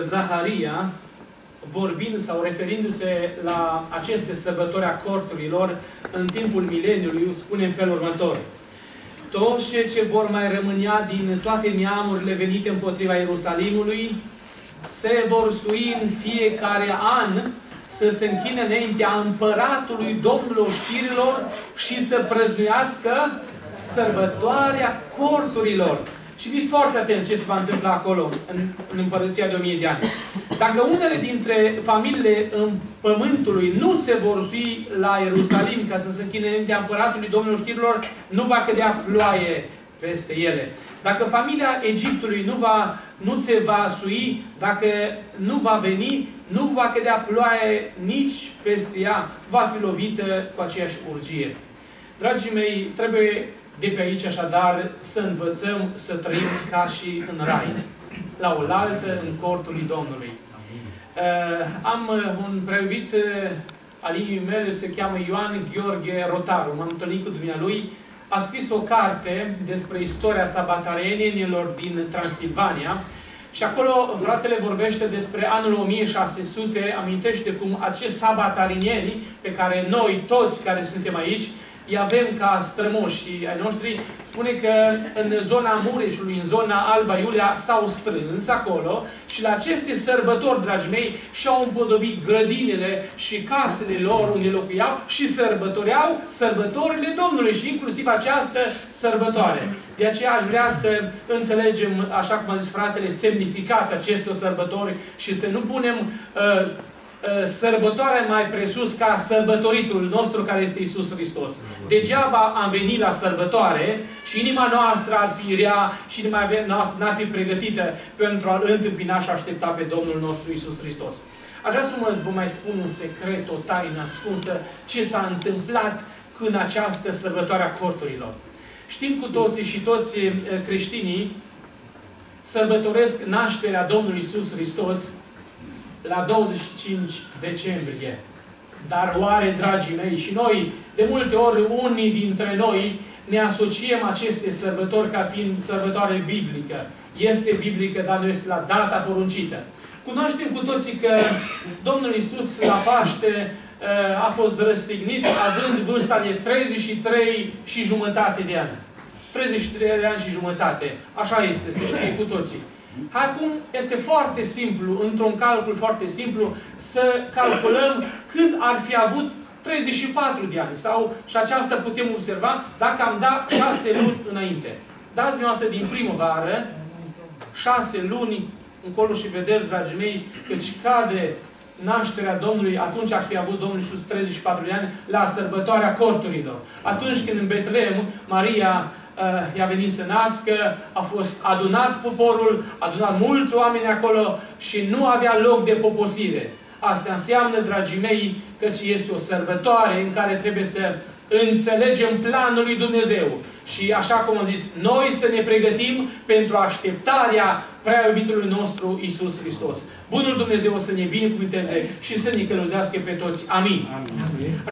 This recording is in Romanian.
Zaharia, vorbind sau referindu-se la aceste sărbători a corturilor în timpul mileniului, spune în felul următor. Toți cei ce vor mai rămânea din toate neamurile venite împotriva Ierusalimului se vor sui în fiecare an să se închine înaintea împăratului Domnului știrilor și să prăznuiască sărbătoarea corturilor. Și fiți foarte atenți ce se va întâmpla acolo, în, în împărăția de 1000 de ani. Dacă unele dintre familiile în pământului nu se vor sui la Ierusalim ca să se închine înaintea împăratului Domnului știrilor, nu va cădea ploaie peste ele. Dacă familia Egiptului nu, va, nu se va sui, dacă nu va veni, nu va cădea ploaie nici peste ea, va fi lovită cu aceeași urgie. Dragii mei, trebuie de pe aici așadar să învățăm să trăim ca și în rai, la oaltă, în cortul lui Domnului. Uh, am un preiubit uh, al inimii mele, se cheamă Ioan Gheorghe Rotaru, m-am întâlnit cu dumnealui, a scris o carte despre istoria sabatarenienilor din Transilvania și acolo fratele vorbește despre anul 1600, amintește cum acești sabatarinieni pe care noi toți care suntem aici îi avem ca strămoși ai noștri, spune că în zona Mureșului, în zona Alba Iulia, s-au strâns acolo și la aceste sărbători, dragi mei, și-au împodobit grădinile și casele lor unde locuiau și sărbătoreau sărbătorile Domnului și inclusiv această sărbătoare. De aceea aș vrea să înțelegem, așa cum a zis fratele, semnificația acestor sărbători și să nu punem uh, Uh, sărbătoarea mai presus ca sărbătoritul nostru care este Isus Hristos. Degeaba am venit la sărbătoare și inima noastră ar fi rea și inima noastră n-ar fi pregătită pentru a-L întâmpina și aștepta pe Domnul nostru Isus Hristos. Aș vrea să vă mai spun un secret, o taină ascunsă, ce s-a întâmplat în această sărbătoare a corturilor. Știm cu toții și toți uh, creștinii sărbătoresc nașterea Domnului Isus Hristos la 25 decembrie. Dar oare, dragii mei, și noi, de multe ori, unii dintre noi, ne asociem aceste sărbători ca fiind sărbătoare biblică. Este biblică, dar nu este la data poruncită. Cunoaștem cu toții că Domnul Isus la Paște uh, a fost răstignit având vârsta de 33 și jumătate de ani. 33 de ani și jumătate. Așa este, se știe cu toții. Acum este foarte simplu, într-un calcul foarte simplu, să calculăm când ar fi avut 34 de ani. Sau, și aceasta putem observa, dacă am dat 6 luni înainte. Dați dumneavoastră din primăvară, 6 luni încolo și vedeți, dragii mei, căci cade nașterea Domnului, atunci ar fi avut Domnul Iisus 34 de ani, la sărbătoarea corturilor. Atunci când în Betlehem, Maria uh, i-a venit să nască, a fost adunat poporul, adunat mulți oameni acolo și nu avea loc de poposire. Asta înseamnă, dragii mei, că este o sărbătoare în care trebuie să înțelegem planul lui Dumnezeu. Și așa cum am zis, noi să ne pregătim pentru așteptarea prea iubitului nostru Isus Hristos. Bunul Dumnezeu să ne binecuvinteze și să ne călăuzească pe toți. Amin. Amin.